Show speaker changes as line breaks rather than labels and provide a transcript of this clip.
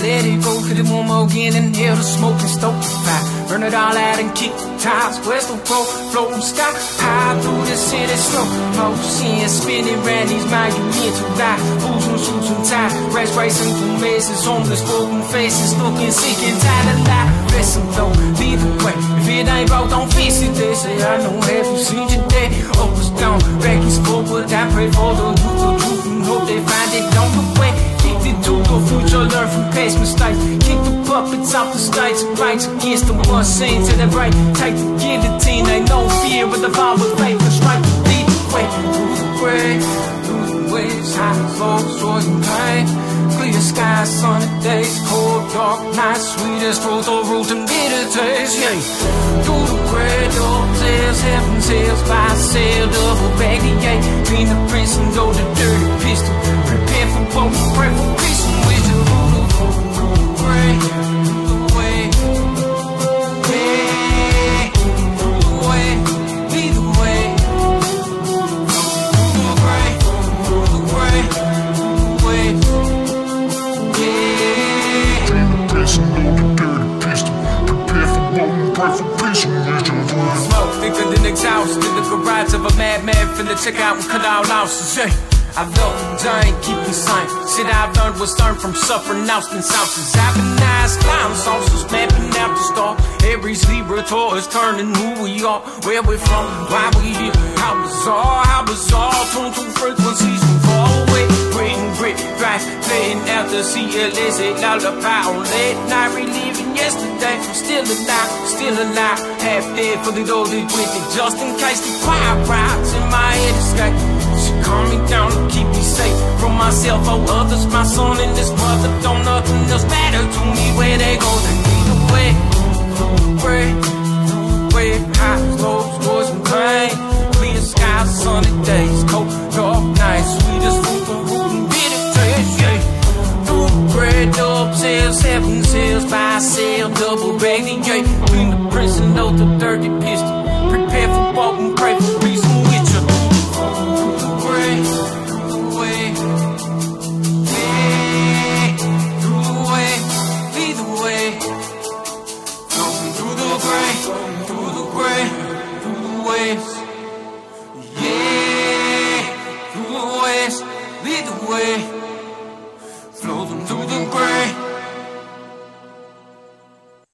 let it go. Hit it one more again, inhale the smoke and stoke the fire. Burn it all out and kick the tires. West road, floating sky. High through the city slow. Motion spinning round these monumental ride. Fools and suits and tie. Rats racing through messes. Homeless broken faces. Looking sick and tired of life. Listen though, the way. If it ain't broke, don't fix it. They say I know have you seen your day. Oh, it's gone. Back forth, but I pray for the youth, the truth, and hope they find it. Don't to learn from past mistakes. Kick the puppets off the stage, rights against the one seen to the right. Take the guillotine, ain't no fear, but the bomb with faith and strike lead the way. Through the gray, through the waves, high lows, joy and pain. Clear skies, sunny days, cold, dark nights, sweetest truth, the root and bitter taste, yeah. Through the gray, door sails, heaven sails, by sail, double back,
bomb, pray for peace and wisdom.
Smoke thicker than exhaust in the garage of a madman finna check out and cut all losses. Yeah. I love the giant, keep me sane. Shit I've learned was learned from suffering Austin Souths. I've been nice, clown sauces, mapping out the star. Every Libra Taurus turning who we are, where we from, why we here. How bizarre, how bizarre, tune to frequencies from far away. And grit, drive, playing out the CLS, a lullaby on late night, yesterday. Still alive, still alive, half dead, fully loaded with it, just in case the quiet riots in my head escape. She calm me down and keep me safe from myself or others. My son and this brother don't nothing else matter cell, double bagging, yeah. Clean the prison, no the dirty pistol. Prepare for war and pray for peace and with you. Way, through the way, lead the way. Through the gray, through the gray, through the. Yeah, through the waves, lead the way.